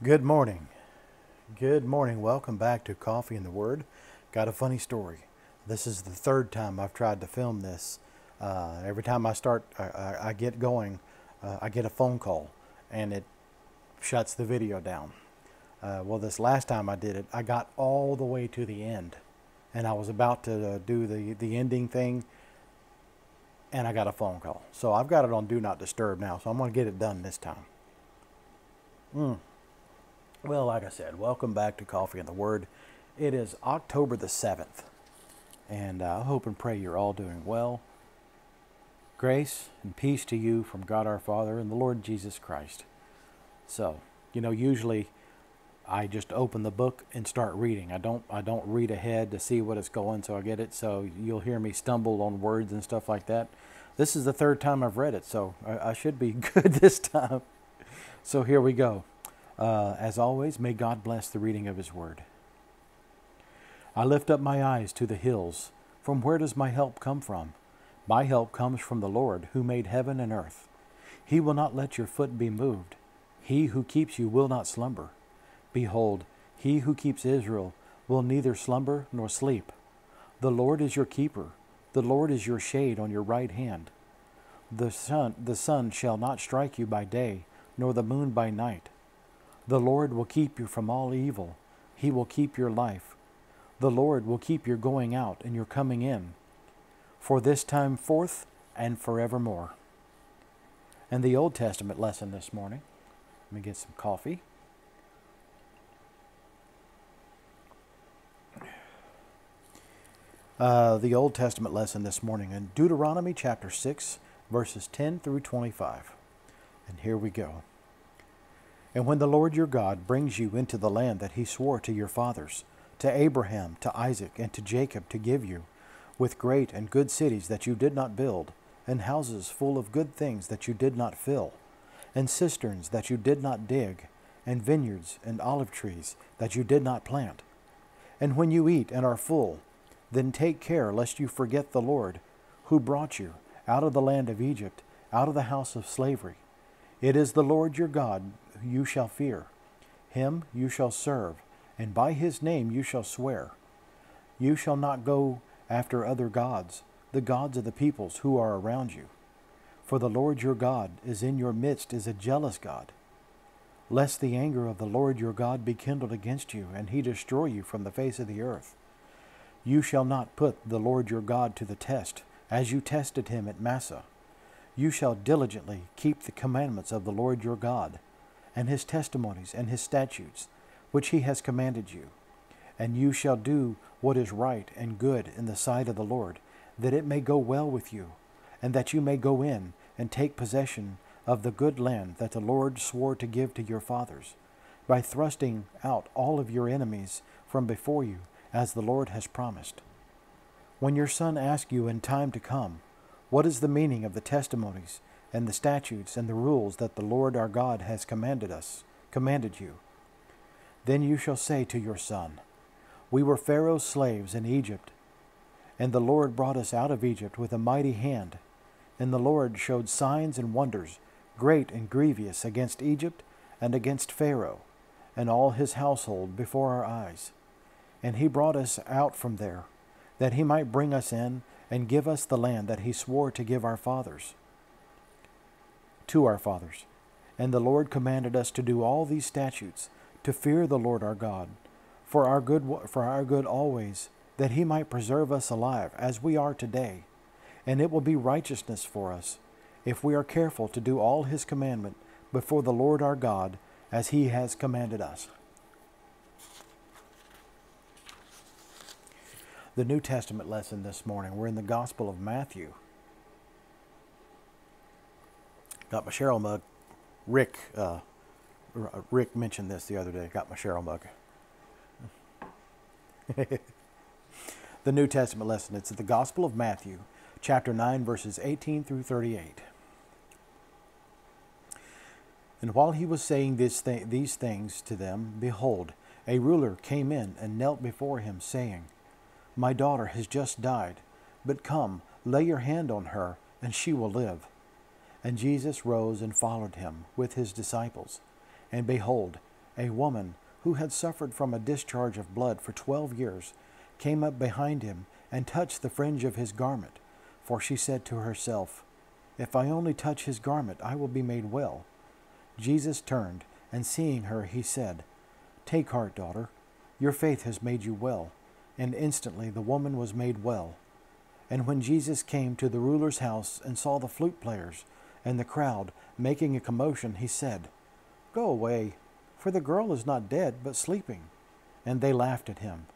Good morning. Good morning. Welcome back to Coffee and the Word. Got a funny story. This is the third time I've tried to film this. Uh, every time I start, I, I, get going, uh, I get a phone call and it shuts the video down. Uh, well, this last time I did it, I got all the way to the end and I was about to uh, do the, the ending thing and I got a phone call. So I've got it on Do Not Disturb now, so I'm going to get it done this time. Mm. Well, like I said, welcome back to Coffee and the Word. It is October the 7th, and uh, I hope and pray you're all doing well. Grace and peace to you from God our Father and the Lord Jesus Christ. So, you know, usually I just open the book and start reading. I don't I don't read ahead to see what it's going so I get it. So you'll hear me stumble on words and stuff like that. This is the third time I've read it, so I, I should be good this time. So here we go. Uh, as always, may God bless the reading of His Word. I lift up my eyes to the hills. From where does my help come from? My help comes from the Lord, who made heaven and earth. He will not let your foot be moved. He who keeps you will not slumber. Behold, he who keeps Israel will neither slumber nor sleep. The Lord is your keeper. The Lord is your shade on your right hand. The sun, the sun shall not strike you by day, nor the moon by night. The Lord will keep you from all evil. He will keep your life. The Lord will keep your going out and your coming in, for this time forth and forevermore. And the Old Testament lesson this morning. Let me get some coffee. Uh, the Old Testament lesson this morning in Deuteronomy chapter 6, verses 10 through 25. And here we go. And when the Lord your God brings you into the land that he swore to your fathers, to Abraham, to Isaac, and to Jacob to give you, with great and good cities that you did not build, and houses full of good things that you did not fill, and cisterns that you did not dig, and vineyards and olive trees that you did not plant. And when you eat and are full, then take care lest you forget the Lord, who brought you out of the land of Egypt, out of the house of slavery. It is the Lord your God you shall fear. Him you shall serve, and by his name you shall swear. You shall not go after other gods, the gods of the peoples who are around you. For the Lord your God is in your midst is a jealous God. Lest the anger of the Lord your God be kindled against you, and he destroy you from the face of the earth. You shall not put the Lord your God to the test, as you tested him at Massah. You shall diligently keep the commandments of the Lord your God, and his testimonies and his statutes, which he has commanded you. And you shall do what is right and good in the sight of the Lord, that it may go well with you, and that you may go in and take possession of the good land that the Lord swore to give to your fathers, by thrusting out all of your enemies from before you, as the Lord has promised. When your son asks you in time to come, What is the meaning of the testimonies and the statutes and the rules that the Lord our God has commanded us, commanded you? Then you shall say to your son, We were Pharaoh's slaves in Egypt, and the Lord brought us out of Egypt with a mighty hand, and the Lord showed signs and wonders, great and grievous, against Egypt and against Pharaoh and all his household before our eyes. And he brought us out from there, that he might bring us in and give us the land that he swore to give our fathers, to our fathers. And the Lord commanded us to do all these statutes, to fear the Lord our God, for our good, for our good always, that he might preserve us alive, as we are today. And it will be righteousness for us, if we are careful to do all his commandment before the Lord our God, as he has commanded us. the New Testament lesson this morning. We're in the Gospel of Matthew. Got my Cheryl mug. Rick, uh, Rick mentioned this the other day. Got my Cheryl mug. the New Testament lesson. It's at the Gospel of Matthew, chapter 9, verses 18 through 38. And while he was saying this th- these things to them, behold, a ruler came in and knelt before him, saying, my daughter has just died, but come, lay your hand on her, and she will live. And Jesus rose and followed him with his disciples. And behold, a woman who had suffered from a discharge of blood for twelve years came up behind him and touched the fringe of his garment. For she said to herself, If I only touch his garment, I will be made well. Jesus turned, and seeing her, he said, Take heart, daughter, your faith has made you well. And instantly the woman was made well. And when Jesus came to the ruler's house and saw the flute players and the crowd making a commotion, he said, Go away, for the girl is not dead, but sleeping. And they laughed at him.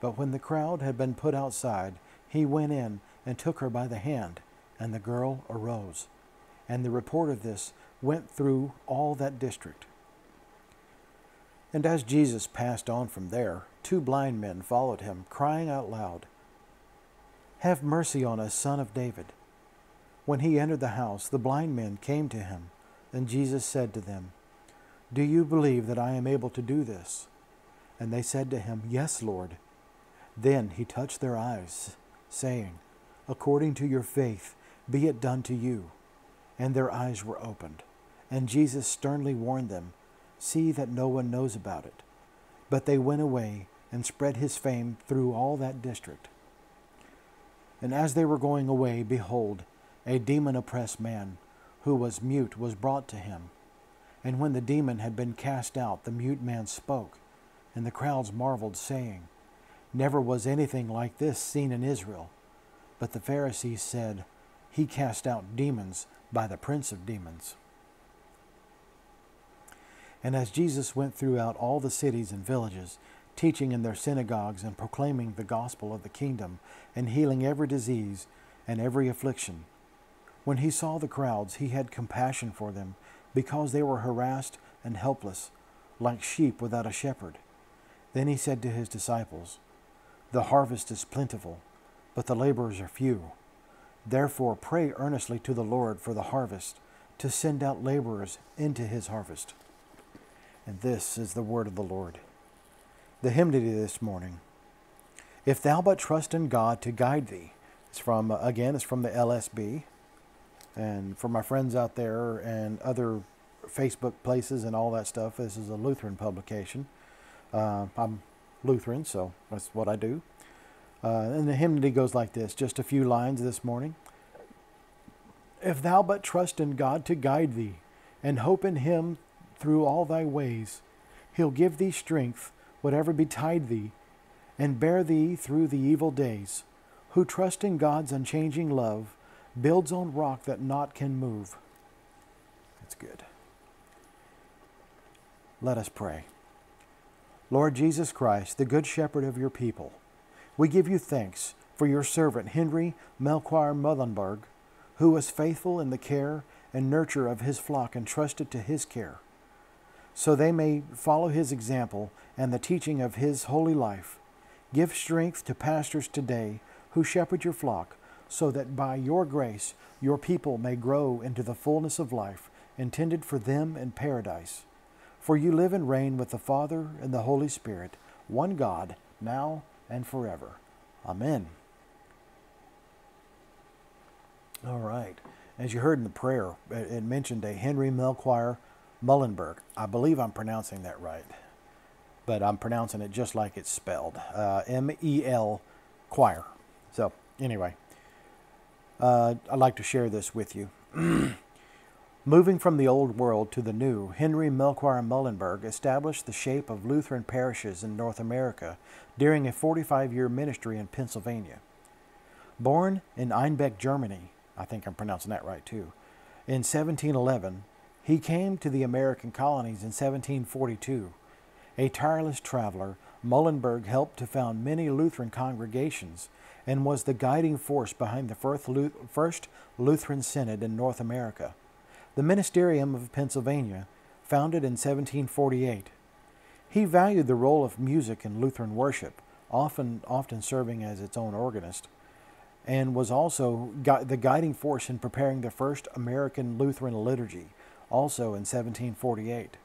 But when the crowd had been put outside, he went in and took her by the hand, and the girl arose. And the report of this went through all that district. And as Jesus passed on from there, two blind men followed him, crying out loud, Have mercy on us, son of David. When he entered the house, the blind men came to him, and Jesus said to them, Do you believe that I am able to do this? And they said to him, Yes, Lord. Then he touched their eyes, saying, According to your faith, be it done to you. And their eyes were opened. And Jesus sternly warned them, See that no one knows about it. But they went away and spread his fame through all that district. And as they were going away, behold, a demon oppressed man, who was mute, was brought to him. And when the demon had been cast out, the mute man spoke, and the crowds marveled, saying, Never was anything like this seen in Israel. But the Pharisees said, He cast out demons by the prince of demons. And as Jesus went throughout all the cities and villages, teaching in their synagogues and proclaiming the gospel of the kingdom, and healing every disease and every affliction, when he saw the crowds, he had compassion for them, because they were harassed and helpless, like sheep without a shepherd. Then he said to his disciples, the harvest is plentiful, but the laborers are few. Therefore, pray earnestly to the Lord for the harvest, to send out laborers into his harvest. And this is the word of the Lord. The hymn hymnody this morning. If thou but trust in God to guide thee. It's from, again, it's from the LSB. And for my friends out there and other Facebook places and all that stuff, this is a Lutheran publication. Uh, I'm Lutheran, so that's what I do. Uh, and the hymnody goes like this just a few lines this morning. If thou but trust in God to guide thee, and hope in Him through all thy ways, He'll give thee strength, whatever betide thee, and bear thee through the evil days. Who trust in God's unchanging love, builds on rock that naught can move. That's good. Let us pray. Lord Jesus Christ, the Good Shepherd of your people, we give you thanks for your servant Henry Melchior Muhlenberg, who was faithful in the care and nurture of his flock entrusted to his care, so they may follow his example and the teaching of his holy life. Give strength to pastors today who shepherd your flock, so that by your grace your people may grow into the fullness of life intended for them in paradise. For you live and reign with the Father and the Holy Spirit, one God, now and forever. Amen. All right. As you heard in the prayer, it mentioned a Henry Melchior Muhlenberg. I believe I'm pronouncing that right, but I'm pronouncing it just like it's spelled uh, M E L choir. So, anyway, uh, I'd like to share this with you. Moving from the old world to the new, Henry Melchior Muhlenberg established the shape of Lutheran parishes in North America during a 45 year ministry in Pennsylvania. Born in Einbeck, Germany, I think I'm pronouncing that right too, in 1711, he came to the American colonies in 1742. A tireless traveler, Muhlenberg helped to found many Lutheran congregations and was the guiding force behind the first Lutheran Synod in North America the Ministerium of Pennsylvania, founded in 1748. He valued the role of music in Lutheran worship, often, often serving as its own organist, and was also the guiding force in preparing the first American Lutheran liturgy, also in 1748.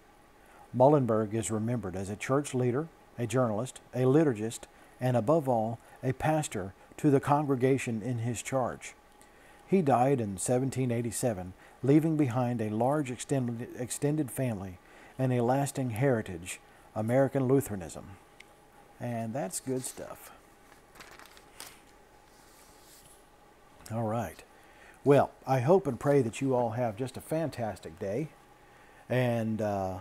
Muhlenberg is remembered as a church leader, a journalist, a liturgist, and above all, a pastor to the congregation in his charge. He died in 1787 leaving behind a large extended, extended family and a lasting heritage, American Lutheranism. And that's good stuff. All right. Well, I hope and pray that you all have just a fantastic day and uh,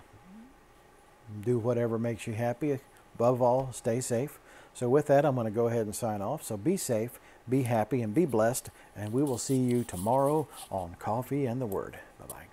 do whatever makes you happy. Above all, stay safe. So, with that, I'm going to go ahead and sign off. So, be safe, be happy, and be blessed. And we will see you tomorrow on Coffee and the Word. Bye bye. God bless.